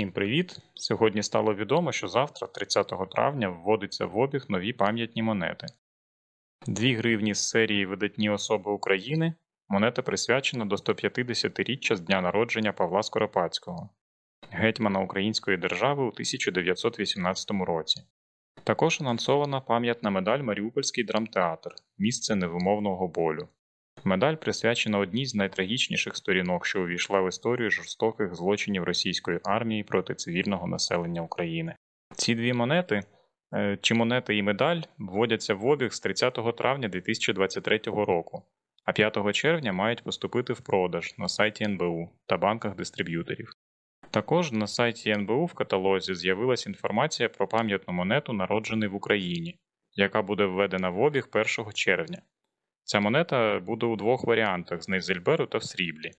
Всім привіт! Сьогодні стало відомо, що завтра, 30 травня, вводиться в обіг нові пам'ятні монети. Дві гривні з серії Видатні особи України монета присвячена до 150-річчя з дня народження Павла Скоропадського, гетьмана Української держави у 1918 році. Також анонсована пам'ятна медаль Маріупольський драмтеатр місце невимовного болю. Медаль присвячена одній з найтрагічніших сторінок, що увійшла в історію жорстоких злочинів російської армії проти цивільного населення України. Ці дві монети, е, чи монети і медаль, вводяться в обіг з 30 травня 2023 року, а 5 червня мають поступити в продаж на сайті НБУ та банках дистриб'юторів. Також на сайті НБУ в каталозі з'явилася інформація про пам'ятну монету, народжений в Україні, яка буде введена в обіг 1 червня. Ця монета буде у двох варіантах з Нейзельберу та в сріблі.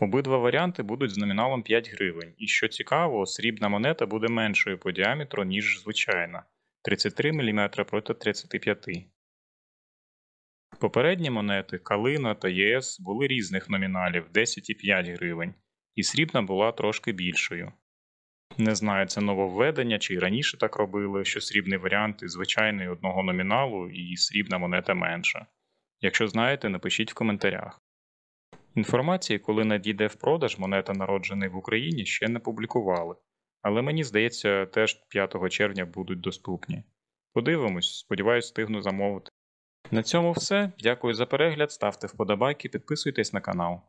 Обидва варіанти будуть з номіналом 5 гривень, і що цікаво, срібна монета буде меншою по діаметру, ніж звичайна 33 мм проти 35 Попередні монети Калина та ЄС були різних номіналів 10 і 5 гривень, і срібна була трошки більшою. Не знаю, це нововведення чи раніше так робили, що срібний варіант із звичайний одного номіналу і срібна монета менша. Якщо знаєте, напишіть в коментарях. Інформації, коли надійде в продаж монета народжений в Україні, ще не публікували, але мені здається, теж 5 червня будуть доступні. Подивимось, сподіваюсь, встигну замовити. На цьому все. Дякую за перегляд, ставте вподобайки, підписуйтесь на канал.